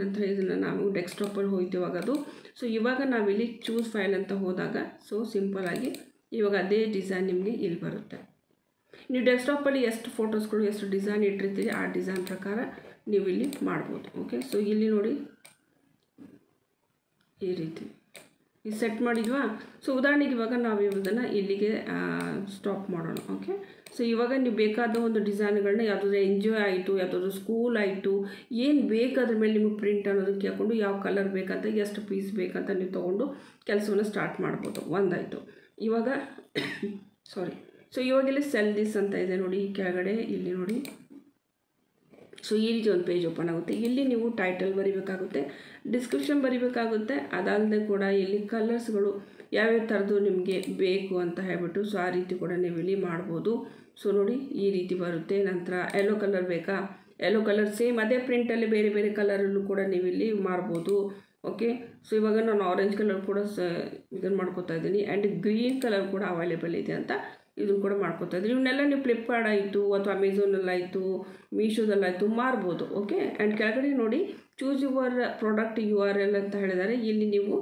ನಂತರ ಇದನ್ನು ನಾವು ಡೆಸ್ಕ್ಟಾಪಲ್ಲಿ ಹೋಗ್ತೀವಾಗ ಅದು. ಸೊ ಇವಾಗ ನಾವಿಲ್ಲಿ ಚೂಸ್ ಫೈಲ್ ಅಂತ ಹೋದಾಗ ಸೊ ಸಿಂಪಲಾಗಿ ಇವಾಗ ಅದೇ ಡಿಸೈನ್ ನಿಮಗೆ ಇಲ್ಲಿ ಬರುತ್ತೆ. ನೀವು ಡೆಸ್ಕ್ಟಾಪಲ್ಲಿ ಎಷ್ಟು ಫೋಟೋಸ್ಗಳು ಎಷ್ಟು ಡಿಸೈನ್ ಇಟ್ಟಿರ್ತೀರಿ, ಆ ಡಿಸೈನ್ ಪ್ರಕಾರ ನೀವು ಇಲ್ಲಿ ಮಾಡ್ಬೋದು ಓಕೆ ಸೊ ಇಲ್ಲಿ ನೋಡಿ. ಈ ರೀತಿ. ಈ ಸೆಟ್ ಮಾಡಿದ್ವಾ? ಸೊ ಉದಾಹರಣೆಗೆ ಇವಾಗ ನಾವು ಇದನ್ನು ಇಲ್ಲಿಗೆ ಸ್ಟಾಪ್ ಮಾಡೋಣ ಓಕೆ ಸೊ ಇವಾಗ ನೀವು ಬೇಕಾದ ಒಂದು ಡಿಸೈನ್ಗಳನ್ನ ಯಾವುದಾದ್ರು ಎನ್ ಜಿ ಆಯಿತು, ಯಾವುದಾದ್ರು ಸ್ಕೂಲ್ ಆಯಿತು, ಏನು ಬೇಕಾದ್ರ ಮೇಲೆ ನಿಮಗೆ ಪ್ರಿಂಟ್ ಅನ್ನೋದಕ್ಕೆ ಕೇಳ್ಕೊಂಡು ಯಾವ ಕಲರ್ ಬೇಕಂತ, ಎಷ್ಟು ಪೀಸ್ ಬೇಕಂತ ನೀವು ತೊಗೊಂಡು ಕೆಲಸವನ್ನು ಸ್ಟಾರ್ಟ್ ಮಾಡ್ಬೋದು. ಒಂದಾಯಿತು. ಇವಾಗ ಸಾರಿ ಸೊ ಇವಾಗೆಲ್ಲ ಸೆಲ್ ದಿಸ್ ಅಂತ ಇದೆ ನೋಡಿ ಈ ಕೆಳಗಡೆ, ಇಲ್ಲಿ ನೋಡಿ. ಸೊ ಈ ರೀತಿ ಒಂದು ಪೇಜ್ ಓಪನ್ ಆಗುತ್ತೆ. ಇಲ್ಲಿ ನೀವು ಟೈಟಲ್ ಬರಿಬೇಕಾಗುತ್ತೆ ಡಿಸ್ಕ್ರಿಪ್ಷನ್ ಬರಿಬೇಕಾಗುತ್ತೆ ಅದಲ್ಲದೆ ಕೂಡ ಇಲ್ಲಿ ಕಲರ್ಸ್ಗಳು ಯಾವ್ಯಾವ ಥರದ್ದು ನಿಮಗೆ ಬೇಕು ಅಂತ ಹೇಳ್ಬಿಟ್ಟು ಸೊ ಆ ರೀತಿ ಕೂಡ ನೀವು ಇಲ್ಲಿ ಮಾಡ್ಬೋದು. ಸೊ ನೋಡಿ, ಈ ರೀತಿ ಬರುತ್ತೆ. ನಂತರ ಯೆಲ್ಲೋ ಕಲರ್ ಬೇಕಾ? ಯೆಲ್ಲೋ ಕಲರ್ ಸೇಮ್ ಅದೇ ಪ್ರಿಂಟಲ್ಲಿ ಬೇರೆ ಬೇರೆ ಕಲರಲ್ಲೂ ಕೂಡ ನೀವು ಇಲ್ಲಿ ಮಾರ್ಬೋದು ಓಕೆ ಸೊ ಇವಾಗ ನಾನು ಆರೆಂಜ್ ಕಲರ್ ಕೂಡ ಸ ಇದನ್ನು ಮಾಡ್ಕೋತಾ ಇದ್ದೀನಿ. ಆ್ಯಂಡ್ ಗ್ರೀನ್ ಕಲರ್ ಕೂಡ ಅವೈಲೇಬಲ್ ಇದೆ ಅಂತ ಇದನ್ನು ಕೂಡ ಮಾಡ್ಕೋತಾ ಇದ್ದೀನಿ. ಇವನ್ನೆಲ್ಲ ನೀವು ಫ್ಲಿಪ್ಕಾರ್ಟ್ ಆಯಿತು, ಅಥವಾ ಅಮೆಝಾನಲ್ಲಾಯಿತು ಮೀಶೋದಲ್ಲಾಯಿತು ಮಾರ್ಬೋದು ಓಕೆ ಆ್ಯಂಡ್ ಕೆಳಗಡೆ ನೋಡಿ choose your product U R L ಅಂತ ಹೇಳಿದ್ದಾರೆ. ಇಲ್ಲಿ ನೀವು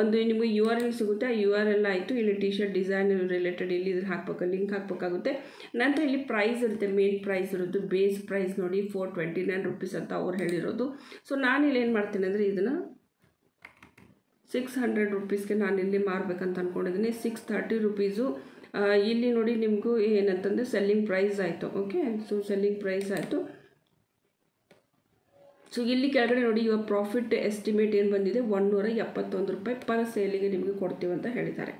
ಒಂದು, ನಿಮಗೆ ಯು ಆರ್ ಎಲ್ ಸಿಗುತ್ತೆ. ಆ ಯು ಆರ್ ಎಲ್ ಆಯಿತು. ಇಲ್ಲಿ ಟಿ ಶರ್ಟ್ ಡಿಸೈನ್ ರಿಲೇಟೆಡ್ ಇಲ್ಲಿ ಇದ್ರ ಹಾಕ್ಬೇಕು ಲಿಂಕ್ ಹಾಕಬೇಕಾಗುತ್ತೆ. ನಂತರ ಇಲ್ಲಿ ಪ್ರೈಸ್ ಇರುತ್ತೆ ಮೇನ್ ಪ್ರೈಸ್ ಇರೋದು. ಬೇಸ್ ಪ್ರೈಸ್ ನೋಡಿ ಫೋರ್ ಟ್ವೆಂಟಿ ನೈನ್ ರುಪೀಸ್ ಅಂತ ಅವ್ರು ಹೇಳಿರೋದು. ಸೊ ನಾನು ಇಲ್ಲಿ ಏನು ಮಾಡ್ತೀನಿ ಅಂದರೆ ಇದನ್ನು ಸಿಕ್ಸ್ ಹಂಡ್ರೆಡ್ ರುಪೀಸ್ಗೆ ನಾನು ಇಲ್ಲಿ ಮಾರಬೇಕಂತ ಅಂದ್ಕೊಂಡಿದ್ದೀನಿ ಸಿಕ್ಸ್ ತರ್ಟಿ ರುಪೀಸು ಇಲ್ಲಿ ನೋಡಿ ನಿಮಗೂ ಏನಂತಂದರೆ ಸೆಲ್ಲಿಂಗ್ ಪ್ರೈಸ್ ಆಯಿತು. ಓಕೆ ಸೊ ಸೆಲ್ಲಿಂಗ್ ಪ್ರೈಸ್ ಆಯಿತು. ಸೊ ಇಲ್ಲಿ ಕೆಳಗಡೆ ನೋಡಿ ಇವಾಗ ಪ್ರಾಫಿಟ್ ಎಸ್ಟಿಮೇಟ್ ಏನು ಬಂದಿದೆ? ಒನ್ನೂರ ಎಪ್ಪತ್ತೊಂದು ರೂಪಾಯಿ ಪರ್ ಸೇಲಿಗೆ ನಿಮಗೆ ಕೊಡ್ತೀವಿ ಅಂತ ಹೇಳಿದ್ದಾರೆ.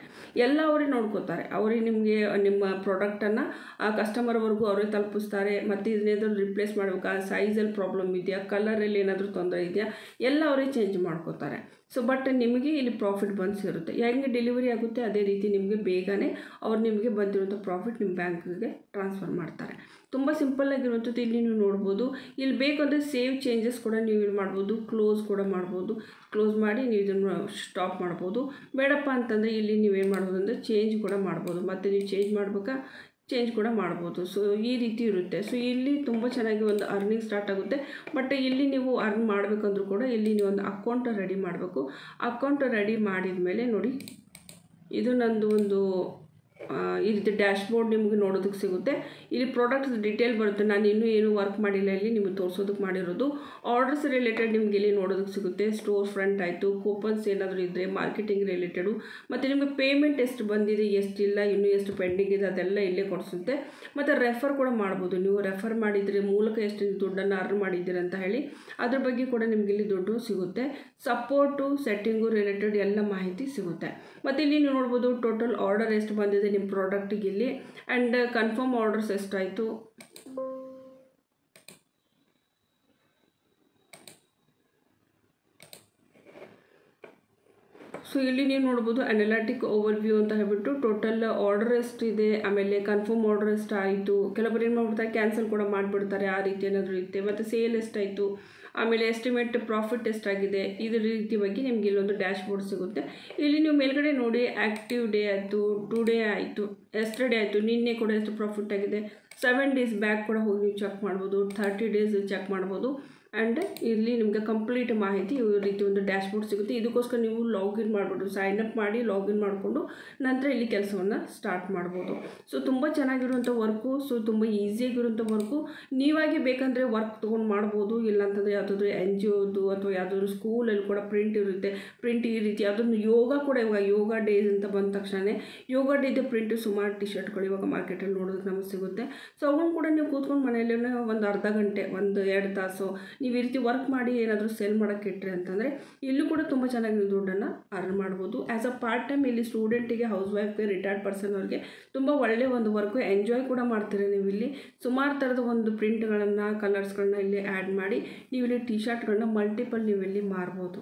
ಎಲ್ಲ ಅವರೇ ನೋಡ್ಕೋತಾರೆ. ಅವರೇ ನಿಮಗೆ, ನಿಮ್ಮ ಪ್ರಾಡಕ್ಟನ್ನು ಆ ಕಸ್ಟಮರ್ವರೆಗೂ ಅವರೇ ತಲುಪಿಸ್ತಾರೆ. ಮತ್ತು ಇದನ್ನೇನಾದರೂ ರಿಪ್ಲೇಸ್ ಮಾಡಬೇಕಾ? ಸೈಜಲ್ಲಿ ಪ್ರಾಬ್ಲಮ್ ಇದೆಯಾ? ಕಲರಲ್ಲಿ ಏನಾದರೂ ತೊಂದರೆ ಇದೆಯಾ? ಎಲ್ಲ ಅವರೇ ಚೇಂಜ್ ಮಾಡ್ಕೋತಾರೆ. ಸೊ ಬಟ್ ನಿಮಗೆ ಇಲ್ಲಿ ಪ್ರಾಫಿಟ್ ಬಂದು ಸೇರುತ್ತೆ ಹೆಂಗೆ ಡೆಲಿವರಿ ಆಗುತ್ತೆ? ಅದೇ ರೀತಿ ನಿಮಗೆ ಬೇಗನೆ ಅವ್ರು ನಿಮಗೆ ಬಂದಿರುವಂಥ ಪ್ರಾಫಿಟ್ ನಿಮ್ಮ ಬ್ಯಾಂಕ್ಗೆ ಟ್ರಾನ್ಸ್ಫರ್ ಮಾಡ್ತಾರೆ. ತುಂಬ ಸಿಂಪಲ್ಲಾಗಿರುವಂಥದ್ದು ಇಲ್ಲಿ ನೀವು ನೋಡ್ಬೋದು. ಇಲ್ಲಿ ಬೇಕಂದರೆ ಸೇವ್ ಚೇಂಜಸ್ ಕೂಡ ನೀವು ಇದು ಮಾಡ್ಬೋದು. ಕ್ಲೋಸ್ ಕೂಡ ಮಾಡ್ಬೋದು. ಕ್ಲೋಸ್ ಮಾಡಿ ನೀವು ಇದನ್ನು ಸ್ಟಾಪ್ ಮಾಡ್ಬೋದು. ಬೇಡಪ್ಪ ಅಂತಂದರೆ ಇಲ್ಲಿ ನೀವೇನು ಮಾಡ್ಬೋದು ಅಂದರೆ ಚೇಂಜ್ ಕೂಡ ಮಾಡ್ಬೋದು. ಮತ್ತು ನೀವು ಚೇಂಜ್ ಮಾಡ್ಬೇಕಾ? ಚೇಂಜ್ ಕೂಡ ಮಾಡ್ಬೋದು. ಸೊ ಈ ರೀತಿ ಇರುತ್ತೆ. ಸೊ ಇಲ್ಲಿ ತುಂಬ ಚೆನ್ನಾಗಿ ಒಂದು ಅರ್ನಿಂಗ್ ಸ್ಟಾರ್ಟ್ ಆಗುತ್ತೆ. ಬಟ್ ಇಲ್ಲಿ ನೀವು ಅರ್ನ್ ಮಾಡಬೇಕಂದ್ರೂ ಕೂಡ ಇಲ್ಲಿ ನೀವು ಒಂದು ಅಕೌಂಟ್ ರೆಡಿ ಮಾಡಬೇಕು. ಅಕೌಂಟ್ ರೆಡಿ ಮಾಡಿದ ಮೇಲೆ ನೋಡಿ, ಇದು ನಂದು ಒಂದು ಈ ರೀತಿ ಡ್ಯಾಶ್ ಬೋರ್ಡ್ ನಿಮಗೆ ನೋಡೋದಕ್ಕೆ ಸಿಗುತ್ತೆ. ಇಲ್ಲಿ ಪ್ರಾಡಕ್ಟ್ಸ್ ಡೀಟೇಲ್ ಬರುತ್ತೆ. ನಾನು ಇನ್ನೂ ಏನು ವರ್ಕ್ ಮಾಡಿಲ್ಲ ಇಲ್ಲಿ, ನಿಮಗೆ ತೋರಿಸೋದಕ್ಕೆ ಮಾಡಿರೋದು. ಆರ್ಡರ್ಸ್ ರಿಲೇಟೆಡ್ ನಿಮಗೆ ಇಲ್ಲಿ ನೋಡೋದಕ್ಕೆ ಸಿಗುತ್ತೆ. ಸ್ಟೋರ್ ಫ್ರಂಟ್ ಆಯಿತು ಕೂಪನ್ಸ್ ಏನಾದರೂ ಇದ್ದರೆ ಮಾರ್ಕೆಟಿಂಗ್ ರಿಲೇಟೆಡು ಮತ್ತು ನಿಮಗೆ ಪೇಮೆಂಟ್ ಎಷ್ಟು ಬಂದಿದೆ, ಎಷ್ಟು ಇಲ್ಲ, ಇನ್ನೂ ಎಷ್ಟು ಪೆಂಡಿಂಗ್ ಇದೆ, ಅದೆಲ್ಲ ಇಲ್ಲೇ ಕೊಡಿಸುತ್ತೆ. ಮತ್ತು ರೆಫರ್ ಕೂಡ ಮಾಡ್ಬೋದು. ನೀವು ರೆಫರ್ ಮಾಡಿದರೆ ಮೂಲಕ ಎಷ್ಟು ದುಡ್ಡನ್ನು ಅರ್ನ್ ಮಾಡಿದ್ದೀರಿ ಅಂತ ಹೇಳಿ, ಅದ್ರ ಬಗ್ಗೆ ಕೂಡ ನಿಮಗೆ ಇಲ್ಲಿ ದುಡ್ಡು ಸಿಗುತ್ತೆ. ಸಪೋರ್ಟು ಸೆಟ್ಟಿಂಗು ರಿಲೇಟೆಡ್ ಎಲ್ಲ ಮಾಹಿತಿ ಸಿಗುತ್ತೆ. ಮತ್ತು ಇಲ್ಲಿ ನೀವು ನೋಡ್ಬೋದು ಟೋಟಲ್ ಆರ್ಡರ್ ಎಷ್ಟು ಬಂದಿದೆ ನಿಮ್ಮ ಪ್ರಾಡಕ್ಟಿಗೆ ಇಲ್ಲಿ. ಆ್ಯಂಡ್ ಕನ್ಫರ್ಮ್ ಆರ್ಡರ್ಸ್ ಎಷ್ಟಾಯಿತು? ಸೊ ಇಲ್ಲಿ ನೀವು ನೋಡ್ಬೋದು ಅನಲಾಟಿಕ್ ಓವರ್ ವ್ಯೂ ಅಂತ ಹೇಳ್ಬಿಟ್ಟು ಟೋಟಲ್ ಆರ್ಡರ್ ಎಷ್ಟಿದೆ, ಆಮೇಲೆ ಕನ್ಫರ್ಮ್ ಆರ್ಡರ್ ಎಷ್ಟು ಆಯಿತು ಕೆಲವೊಬ್ಬರು ಏನು ಮಾಡ್ಬಿಡ್ತಾರೆ ಕ್ಯಾನ್ಸಲ್ ಕೂಡ ಮಾಡಿಬಿಡ್ತಾರೆ, ಆ ರೀತಿ ಏನಾದರೂ ಇರುತ್ತೆ. ಮತ್ತು ಸೇಲ್ ಎಷ್ಟಾಯಿತು? ಆಮೇಲೆ ಎಸ್ಟಿಮೇಟ್ ಪ್ರಾಫಿಟ್ ಎಷ್ಟಾಗಿದೆ ಇದ್ರ ರೀತಿ ಬಗ್ಗೆ ನಿಮಗೆ ಇಲ್ಲೊಂದು ಡ್ಯಾಶ್ ಬೋರ್ಡ್ ಸಿಗುತ್ತೆ. ಇಲ್ಲಿ ನೀವು ಮೇಲ್ಗಡೆ ನೋಡಿ ಆ್ಯಕ್ಟಿವ್ ಡೇ ಆಯಿತು ಟು ಡೇ ಆಯಿತು ಎಸ್ಟರ್ಡೇ ಆಯಿತು, ನಿನ್ನೆ ಕೂಡ ಎಷ್ಟು ಪ್ರಾಫಿಟ್ ಆಗಿದೆ. ಸೆವೆನ್ ಡೇಸ್ ಬ್ಯಾಕ್ ಕೂಡ ಹೋಗಿ ನೀವು ಚೆಕ್ ಮಾಡ್ಬೋದು ಥರ್ಟಿ ಡೇಸ್ ಚೆಕ್ ಮಾಡ್ಬೋದು. ಆ್ಯಂಡ್ ಇಲ್ಲಿ ನಿಮಗೆ ಕಂಪ್ಲೀಟ್ ಮಾಹಿತಿ ಈ ರೀತಿ ಒಂದು ಡ್ಯಾಶ್ಬೋರ್ಡ್ ಸಿಗುತ್ತೆ. ಇದಕ್ಕೋಸ್ಕರ ನೀವು ಲಾಗಿನ್ ಮಾಡಿಬಿಟ್ಟು ಸೈನ್ ಅಪ್ ಮಾಡಿ ಲಾಗಿನ್ ಮಾಡಿಕೊಂಡು ನಂತರ ಇಲ್ಲಿ ಕೆಲಸವನ್ನು ಸ್ಟಾರ್ಟ್ ಮಾಡ್ಬೋದು. ಸೊ ತುಂಬ ಚೆನ್ನಾಗಿರುವಂಥ ವರ್ಕು ಸೊ ತುಂಬ ಈಸಿಯಾಗಿರುವಂಥ ವರ್ಕು ನೀವಾಗಿ ಬೇಕಂದರೆ ವರ್ಕ್ ತೊಗೊಂಡು ಮಾಡ್ಬೋದು. ಇಲ್ಲಾಂತಂದರೆ ಯಾವುದಾದ್ರೂ ಎನ್ ಜಿ ಒದು ಅಥವಾ ಯಾವುದಾದ್ರು ಸ್ಕೂಲಲ್ಲಿ ಕೂಡ ಪ್ರಿಂಟ್ ಇರುತ್ತೆ. ಪ್ರಿಂಟ್ ಈ ರೀತಿ ಅದನ್ನು ಯೋಗ ಕೂಡ ಇವಾಗ ಯೋಗ ಡೇಸ್ ಅಂತ ಬಂದ ತಕ್ಷಣ ಯೋಗ ಡೇದು ಪ್ರಿಂಟು ಸುಮಾರು ಟಿ ಶರ್ಟ್ಗಳು ಇವಾಗ ಮಾರ್ಕೆಟಲ್ಲಿ ನೋಡೋದಕ್ಕೆ ನಮಗೆ ಸಿಗುತ್ತೆ. ಸೊ ಅವನು ಕೂಡ ನೀವು ಕೂತ್ಕೊಂಡು ಮನೆಯಲ್ಲೇ ಒಂದು ಅರ್ಧ ಗಂಟೆ, ಒಂದು ಎರಡು ತಾಸು ನೀವು ಈ ರೀತಿ ವರ್ಕ್ ಮಾಡಿ ಏನಾದರೂ ಸೆಲ್ ಮಾಡೋಕ್ಕೆ ಇಟ್ಟರೆ ಅಂತಂದರೆ ಇಲ್ಲೂ ಕೂಡ ತುಂಬ ಚೆನ್ನಾಗಿ ನೀವು ದುಡ್ಡನ್ನು ಅರ್ನ್ ಮಾಡ್ಬೋದು. ಆ್ಯಸ್ ಅ ಪಾರ್ಟ್ ಟೈಮ್ ಇಲ್ಲಿ ಸ್ಟೂಡೆಂಟಿಗೆ ಹೌಸ್ ವೈಫ್ಗೆ ರಿಟೈರ್ಡ್ ಪರ್ಸನ್ ಅವ್ರಿಗೆ ತುಂಬ ಒಳ್ಳೆಯ ಒಂದು ವರ್ಕು ಎಂಜಾಯ್ ಕೂಡ ಮಾಡ್ತೀರಿ ನೀವು ಇಲ್ಲಿ. ಸುಮಾರು ಥರದ ಒಂದು ಪ್ರಿಂಟ್ಗಳನ್ನು ಕಲರ್ಸ್ಗಳನ್ನ ಇಲ್ಲಿ ಆ್ಯಡ್ ಮಾಡಿ ನೀವು ಇಲ್ಲಿ ಟಿ ಶರ್ಟ್ಗಳನ್ನ ಮಲ್ಟಿಪಲ್ ನೀವು ಇಲ್ಲಿ ಮಾರ್ಬೋದು.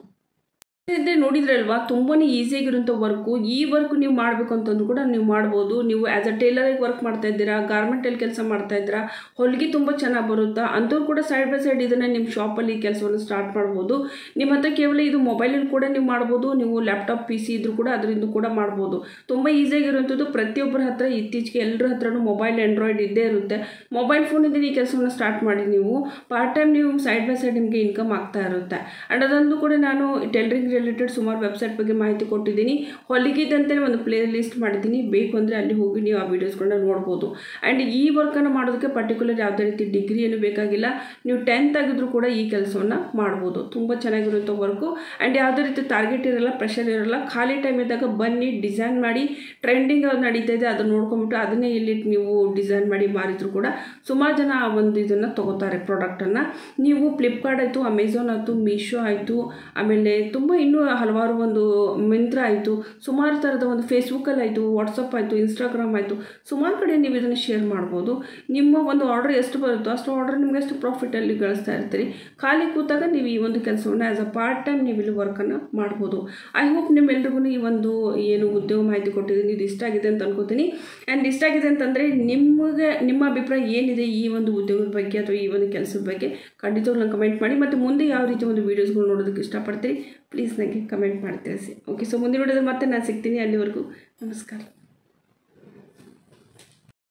ಇದೆ ನೋಡಿದ್ರಲ್ವಾ? ತುಂಬಾ ಈಸಿಯಾಗಿರುವಂಥ ವರ್ಕು ಈ ವರ್ಕ್ ನೀವು ಮಾಡಬೇಕು ಅಂತಂದು ಕೂಡ ನೀವು ಮಾಡ್ಬೋದು. ನೀವು ಆ್ಯಸ್ ಅ ಟೇಲರಿಗೆ ವರ್ಕ್ ಮಾಡ್ತಾ ಇದ್ದೀರಾ ಗಾರ್ಮೆಂಟಲ್ಲಿ ಕೆಲಸ ಮಾಡ್ತಾ ಇದ್ದೀರಾ, ಹೊಲಿಗೆ ತುಂಬ ಚೆನ್ನಾಗಿ ಬರುತ್ತಾ? ಅಂಥವ್ರು ಕೂಡ ಸೈಡ್ ಬೈ ಸೈಡ್ ಇದನ್ನು ನಿಮ್ಮ ಶಾಪಲ್ಲಿ ಕೆಲಸವನ್ನು ಸ್ಟಾರ್ಟ್ ಮಾಡ್ಬೋದು. ನಿಮ್ಮ ಹತ್ರ ಕೇವಲ ಇದು ಮೊಬೈಲಲ್ಲಿ ಕೂಡ ನೀವು ಮಾಡ್ಬೋದು, ನೀವು ಲ್ಯಾಪ್ಟಾಪ್ ಪಿ ಸಿ ಇದ್ರೂ ಕೂಡ ಅದರಿಂದ ಕೂಡ ಮಾಡ್ಬೋದು. ತುಂಬ ಈಸಿಯಾಗಿರುವಂಥದ್ದು ಪ್ರತಿಯೊಬ್ಬರ ಹತ್ರ, ಇತ್ತೀಚೆಗೆ ಎಲ್ಲರ ಹತ್ರನೂ ಮೊಬೈಲ್ ಆ್ಯಂಡ್ರಾಯ್ಡ್ ಇದ್ದೇ ಇರುತ್ತೆ. ಮೊಬೈಲ್ ಫೋನಿಂದ ಈ ಕೆಲಸವನ್ನು ಸ್ಟಾರ್ಟ್ ಮಾಡಿ ನೀವು. ಪಾರ್ಟ್ ಟೈಮ್ ನೀವು ಸೈಡ್ ಬೈ ಸೈಡ್ ನಿಮಗೆ ಇನ್ಕಮ್ ಆಗ್ತಾ ಇರುತ್ತೆ. ಆ್ಯಂಡ್ ಅದೊಂದು ಕೂಡ ನಾನು ಟೈಲರಿಂಗ್ ರಿಲೇಟೆಡ್ ಸುಮಾರು ವೆಬ್ಸೈಟ್ ಬಗ್ಗೆ ಮಾಹಿತಿ ಕೊಟ್ಟಿದ್ದೀನಿ. ಹೊಲಿಗೆದಂತಲೇ ಒಂದು ಪ್ಲೇ ಲಿಸ್ಟ್ ಮಾಡಿದ್ದೀನಿ. ಬೇಕು ಅಂದರೆ ಅಲ್ಲಿ ಹೋಗಿ ನೀವು ಆ ವೀಡಿಯೋಸ್ಗಳನ್ನ ನೋಡ್ಬೋದು. ಆ್ಯಂಡ್ ಈ ವರ್ಕನ್ನು ಮಾಡೋದಕ್ಕೆ ಪರ್ಟಿಕ್ಯುಲರ್ ಯಾವುದೇ ರೀತಿ ಡಿಗ್ರಿ ಏನು ಬೇಕಾಗಿಲ್ಲ. ನೀವು ಟೆಂತ್ ಆಗಿದ್ರೂ ಕೂಡ ಈ ಕೆಲಸವನ್ನು ಮಾಡ್ಬೋದು. ತುಂಬ ಚೆನ್ನಾಗಿರುವಂಥ ವರ್ಕು ಆ್ಯಂಡ್ ಯಾವುದೇ ರೀತಿ ಟಾರ್ಗೆಟ್ ಇರಲ್ಲ ಪ್ರೆಷರ್ ಇರಲ್ಲ, ಖಾಲಿ ಟೈಮ್ ಇದ್ದಾಗ ಬನ್ನಿ ಡಿಸೈನ್ ಮಾಡಿ ಟ್ರೆಂಡಿಂಗ್ ಅದು ನಡೀತಾ ಇದೆ, ಅದನ್ನು ನೋಡ್ಕೊಂಬಿಟ್ಟು ಅದನ್ನೇ ಇಲ್ಲಿ ನೀವು ಡಿಸೈನ್ ಮಾಡಿ ಮಾರಿದ್ರು ಕೂಡ ಸುಮಾರು ಜನ ಆ ಒಂದು ಇದನ್ನು ತೊಗೋತಾರೆ ಪ್ರಾಡಕ್ಟನ್ನು ನೀವು ಫ್ಲಿಪ್ಕಾರ್ಟ್ ಆಯಿತು ಅಮೆಝಾನ್ ಆಯಿತು ಮೀಶೋ ಆಯಿತು, ಆಮೇಲೆ ತುಂಬ ಇನ್ನೂ ಹಲವಾರು ಒಂದು ಮಿಂತ್ರ ಆಯಿತು, ಸುಮಾರು ಥರದ ಒಂದು ಫೇಸ್ಬುಕ್ಕಲ್ಲಿ ಆಯಿತು ವಾಟ್ಸಪ್ ಆಯಿತು ಇನ್ಸ್ಟಾಗ್ರಾಮ್ ಆಯಿತು. ಸುಮಾರು ಕಡೆ ನೀವು ಇದನ್ನು ಶೇರ್ ಮಾಡ್ಬೋದು. ನಿಮ್ಮ ಒಂದು ಆರ್ಡರ್ ಎಷ್ಟು ಬರುತ್ತೋ ಅಷ್ಟು ಆರ್ಡರ್ ನಿಮಗೆ ಅಷ್ಟು ಪ್ರಾಫಿಟಲ್ಲಿ ಗಳಿಸ್ತಾ ಇರ್ತೀರಿ. ಖಾಲಿ ಕೂತಾಗ ನೀವು ಈ ಒಂದು ಕೆಲಸವನ್ನು ಆ್ಯಸ್ ಅ ಪಾರ್ಟ್ ಟೈಮ್ ನೀವು ಇಲ್ಲಿ ವರ್ಕನ್ನು ಮಾಡ್ಬೋದು. ಐ ಹೋಪ್ ನಿಮ್ಮೆಲ್ರಿಗೂ ಈ ಒಂದು ಏನು ಉದ್ಯೋಗ ಮಾಹಿತಿ ಕೊಟ್ಟಿದ್ದೀನಿ, ಇದು ಇಷ್ಟ ಆಗಿದೆ ಅಂತ ಅನ್ಕೋತೀನಿ. ಆ್ಯಂಡ್ ಇಷ್ಟ ಆಗಿದೆ ಅಂತಂದರೆ ನಿಮಗೆ, ನಿಮ್ಮ ಅಭಿಪ್ರಾಯ ಏನಿದೆ ಈ ಒಂದು ಉದ್ಯೋಗದ ಬಗ್ಗೆ ಅಥವಾ ಈ ಒಂದು ಕೆಲಸದ ಬಗ್ಗೆ ಖಂಡಿತವಾಗ್ಲೂ ಕಮೆಂಟ್ ಮಾಡಿ. ಮತ್ತು ಮುಂದೆ ಯಾವ ರೀತಿ ಒಂದು ವೀಡಿಯೋಸ್ಗಳು ನೋಡೋದಕ್ಕೆ ಇಷ್ಟಪಡ್ತೀರಿ ಪ್ಲೀಸ್ ನನಗೆ ಕಮೆಂಟ್ ಮಾಡಿ ತಿಳಿಸಿ ಓಕೆ ಸೊ ಮುಂದಿನ ವಿಡಿಯೋದಲ್ಲಿ ಮತ್ತೆ ನಾನು ಸಿಗ್ತೀನಿ. ಅಲ್ಲಿವರೆಗೂ ನಮಸ್ಕಾರ.